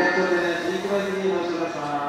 学校で、ね、地域の日に申し出。